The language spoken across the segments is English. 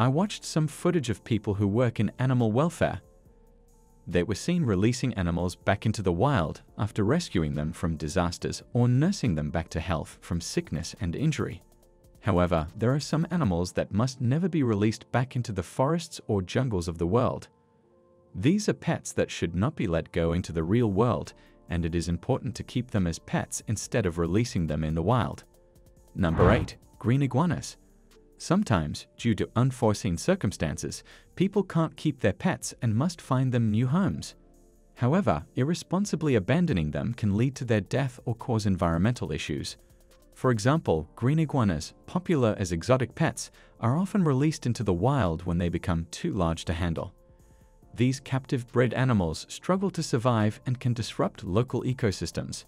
I watched some footage of people who work in animal welfare. They were seen releasing animals back into the wild after rescuing them from disasters or nursing them back to health from sickness and injury. However, there are some animals that must never be released back into the forests or jungles of the world. These are pets that should not be let go into the real world, and it is important to keep them as pets instead of releasing them in the wild. Number 8. Green iguanas. Sometimes, due to unforeseen circumstances, people can't keep their pets and must find them new homes. However, irresponsibly abandoning them can lead to their death or cause environmental issues. For example, green iguanas, popular as exotic pets, are often released into the wild when they become too large to handle. These captive bred animals struggle to survive and can disrupt local ecosystems.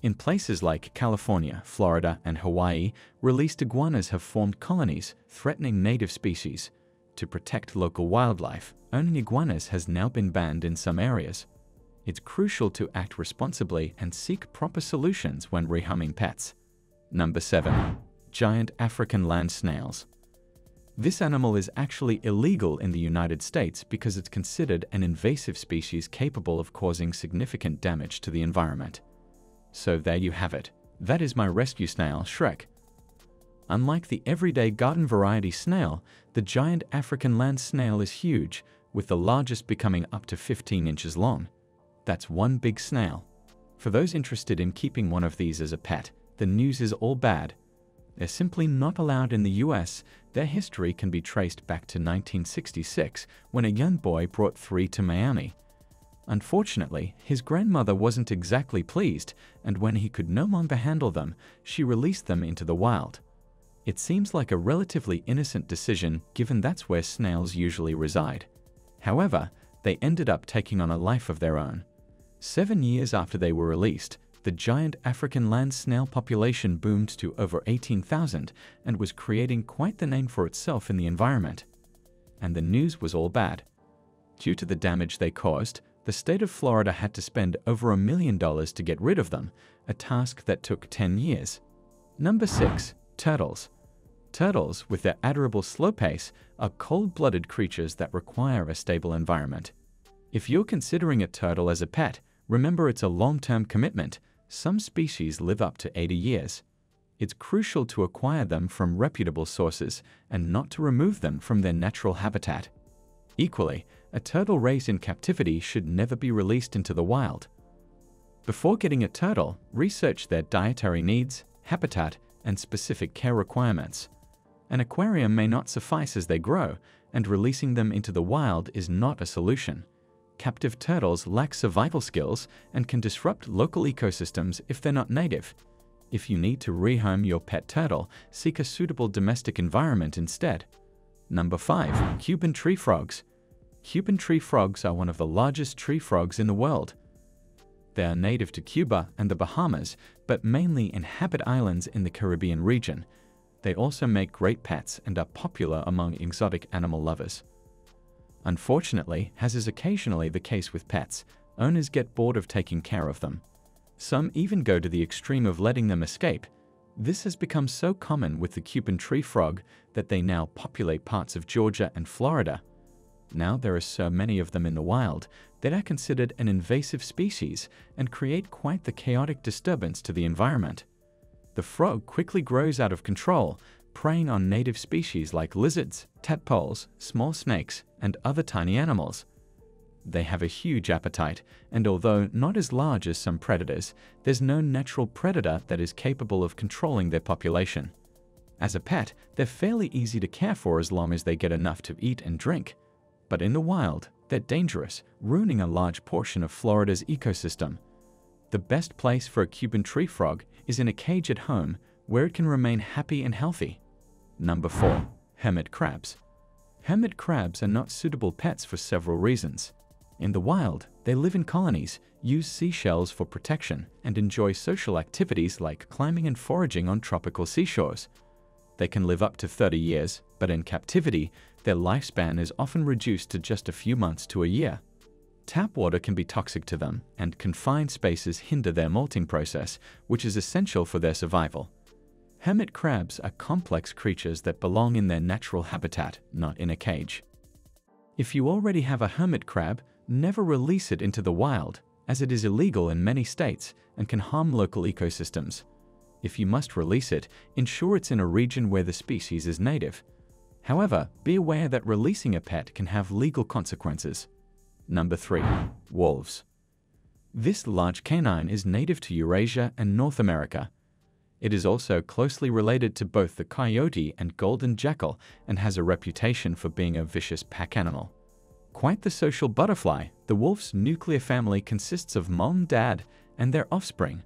In places like California, Florida, and Hawaii, released iguanas have formed colonies, threatening native species. To protect local wildlife, owning iguanas has now been banned in some areas. It's crucial to act responsibly and seek proper solutions when rehoming pets. Number 7. Giant African Land Snails This animal is actually illegal in the United States because it's considered an invasive species capable of causing significant damage to the environment. So there you have it. That is my rescue snail, Shrek. Unlike the everyday garden variety snail, the giant African land snail is huge, with the largest becoming up to 15 inches long. That's one big snail. For those interested in keeping one of these as a pet, the news is all bad. They're simply not allowed in the US. Their history can be traced back to 1966 when a young boy brought three to Miami. Unfortunately, his grandmother wasn't exactly pleased, and when he could no longer handle them, she released them into the wild. It seems like a relatively innocent decision given that's where snails usually reside. However, they ended up taking on a life of their own. Seven years after they were released, the giant African land snail population boomed to over 18,000 and was creating quite the name for itself in the environment. And the news was all bad. Due to the damage they caused, the state of Florida had to spend over a million dollars to get rid of them, a task that took 10 years. Number 6. Turtles. Turtles, with their admirable slow pace, are cold-blooded creatures that require a stable environment. If you're considering a turtle as a pet, remember it's a long-term commitment some species live up to 80 years. It's crucial to acquire them from reputable sources and not to remove them from their natural habitat. Equally, a turtle raised in captivity should never be released into the wild. Before getting a turtle, research their dietary needs, habitat, and specific care requirements. An aquarium may not suffice as they grow, and releasing them into the wild is not a solution captive turtles lack survival skills and can disrupt local ecosystems if they're not native. If you need to rehome your pet turtle, seek a suitable domestic environment instead. Number 5. Cuban Tree Frogs Cuban tree frogs are one of the largest tree frogs in the world. They are native to Cuba and the Bahamas, but mainly inhabit islands in the Caribbean region. They also make great pets and are popular among exotic animal lovers. Unfortunately, as is occasionally the case with pets, owners get bored of taking care of them. Some even go to the extreme of letting them escape. This has become so common with the Cuban tree frog that they now populate parts of Georgia and Florida. Now there are so many of them in the wild that are considered an invasive species and create quite the chaotic disturbance to the environment. The frog quickly grows out of control preying on native species like lizards, tadpoles, small snakes, and other tiny animals. They have a huge appetite, and although not as large as some predators, there's no natural predator that is capable of controlling their population. As a pet, they're fairly easy to care for as long as they get enough to eat and drink. But in the wild, they're dangerous, ruining a large portion of Florida's ecosystem. The best place for a Cuban tree frog is in a cage at home where it can remain happy and healthy. Number 4. Hermit crabs. Hermit crabs are not suitable pets for several reasons. In the wild, they live in colonies, use seashells for protection, and enjoy social activities like climbing and foraging on tropical seashores. They can live up to 30 years, but in captivity, their lifespan is often reduced to just a few months to a year. Tap water can be toxic to them, and confined spaces hinder their molting process, which is essential for their survival. Hermit crabs are complex creatures that belong in their natural habitat, not in a cage. If you already have a hermit crab, never release it into the wild, as it is illegal in many states and can harm local ecosystems. If you must release it, ensure it's in a region where the species is native. However, be aware that releasing a pet can have legal consequences. Number 3. Wolves. This large canine is native to Eurasia and North America. It is also closely related to both the coyote and golden jackal and has a reputation for being a vicious pack animal. Quite the social butterfly, the wolf's nuclear family consists of mom, dad, and their offspring.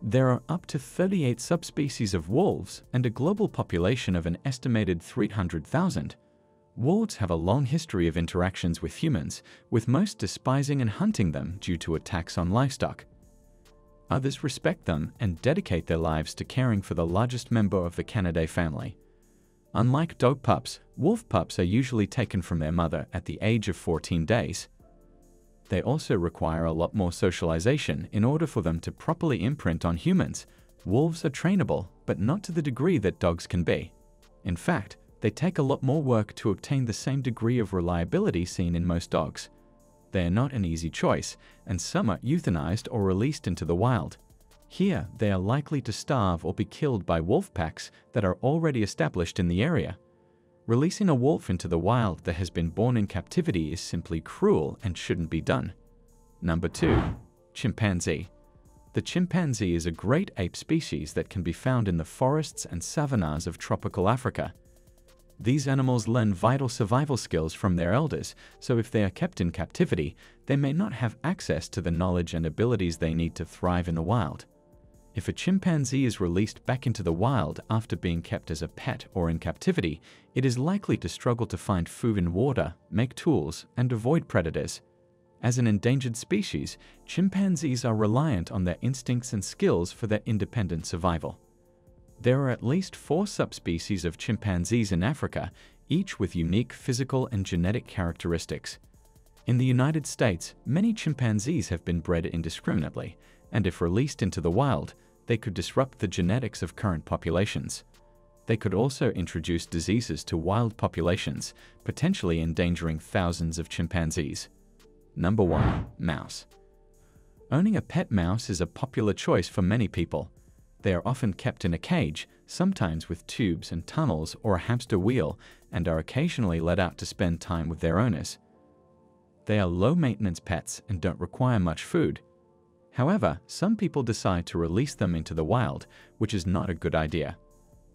There are up to 38 subspecies of wolves and a global population of an estimated 300,000. Wolves have a long history of interactions with humans, with most despising and hunting them due to attacks on livestock. Others respect them and dedicate their lives to caring for the largest member of the Canidae family. Unlike dog pups, wolf pups are usually taken from their mother at the age of 14 days. They also require a lot more socialization in order for them to properly imprint on humans. Wolves are trainable, but not to the degree that dogs can be. In fact, they take a lot more work to obtain the same degree of reliability seen in most dogs. They are not an easy choice, and some are euthanized or released into the wild. Here, they are likely to starve or be killed by wolf packs that are already established in the area. Releasing a wolf into the wild that has been born in captivity is simply cruel and shouldn't be done. Number 2. Chimpanzee. The chimpanzee is a great ape species that can be found in the forests and savannas of tropical Africa. These animals learn vital survival skills from their elders, so if they are kept in captivity, they may not have access to the knowledge and abilities they need to thrive in the wild. If a chimpanzee is released back into the wild after being kept as a pet or in captivity, it is likely to struggle to find food and water, make tools, and avoid predators. As an endangered species, chimpanzees are reliant on their instincts and skills for their independent survival. There are at least four subspecies of chimpanzees in Africa, each with unique physical and genetic characteristics. In the United States, many chimpanzees have been bred indiscriminately, and if released into the wild, they could disrupt the genetics of current populations. They could also introduce diseases to wild populations, potentially endangering thousands of chimpanzees. Number 1. Mouse Owning a pet mouse is a popular choice for many people. They are often kept in a cage, sometimes with tubes and tunnels or a hamster wheel, and are occasionally let out to spend time with their owners. They are low maintenance pets and don't require much food. However, some people decide to release them into the wild, which is not a good idea.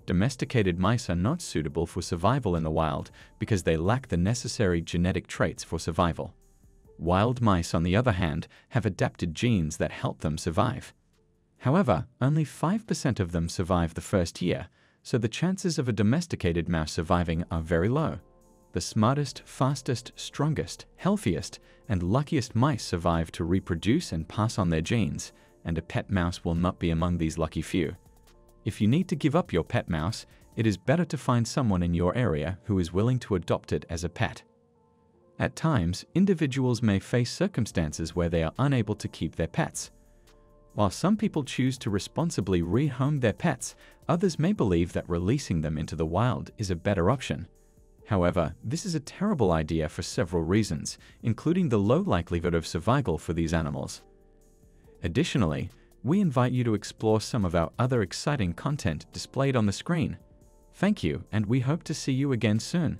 Domesticated mice are not suitable for survival in the wild because they lack the necessary genetic traits for survival. Wild mice, on the other hand, have adapted genes that help them survive. However, only 5% of them survive the first year, so the chances of a domesticated mouse surviving are very low. The smartest, fastest, strongest, healthiest, and luckiest mice survive to reproduce and pass on their genes, and a pet mouse will not be among these lucky few. If you need to give up your pet mouse, it is better to find someone in your area who is willing to adopt it as a pet. At times, individuals may face circumstances where they are unable to keep their pets, while some people choose to responsibly rehome their pets, others may believe that releasing them into the wild is a better option. However, this is a terrible idea for several reasons, including the low likelihood of survival for these animals. Additionally, we invite you to explore some of our other exciting content displayed on the screen. Thank you, and we hope to see you again soon.